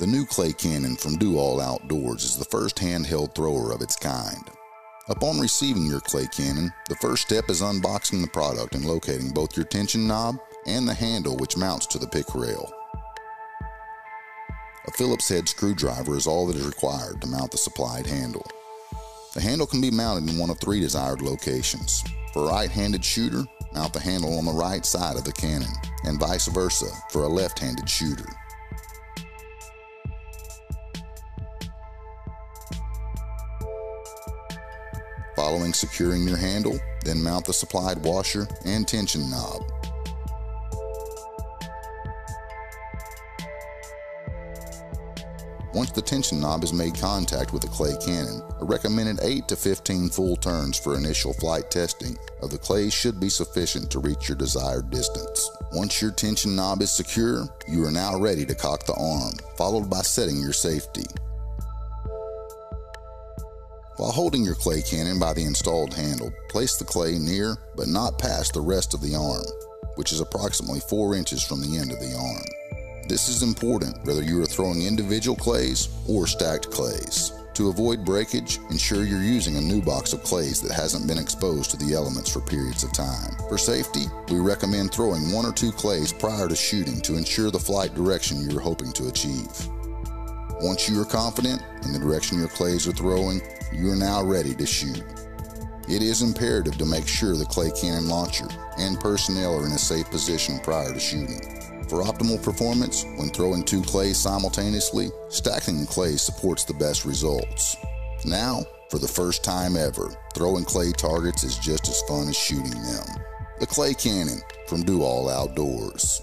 The new clay cannon from Do All Outdoors is the first handheld thrower of its kind. Upon receiving your clay cannon, the first step is unboxing the product and locating both your tension knob and the handle which mounts to the pic rail. A Phillips head screwdriver is all that is required to mount the supplied handle. The handle can be mounted in one of three desired locations. For a right-handed shooter, mount the handle on the right side of the cannon, and vice versa for a left-handed shooter. Following securing your handle, then mount the supplied washer and tension knob. Once the tension knob has made contact with the clay cannon, a recommended 8 to 15 full turns for initial flight testing of the clay should be sufficient to reach your desired distance. Once your tension knob is secure, you are now ready to cock the arm, followed by setting your safety. While holding your clay cannon by the installed handle, place the clay near but not past the rest of the arm, which is approximately 4 inches from the end of the arm. This is important whether you are throwing individual clays or stacked clays. To avoid breakage, ensure you're using a new box of clays that hasn't been exposed to the elements for periods of time. For safety, we recommend throwing one or two clays prior to shooting to ensure the flight direction you're hoping to achieve. Once you are confident in the direction your clays are throwing, you are now ready to shoot. It is imperative to make sure the clay cannon launcher and personnel are in a safe position prior to shooting. For optimal performance, when throwing two clays simultaneously, stacking the clays supports the best results. Now, for the first time ever, throwing clay targets is just as fun as shooting them. The Clay Cannon from Do All Outdoors.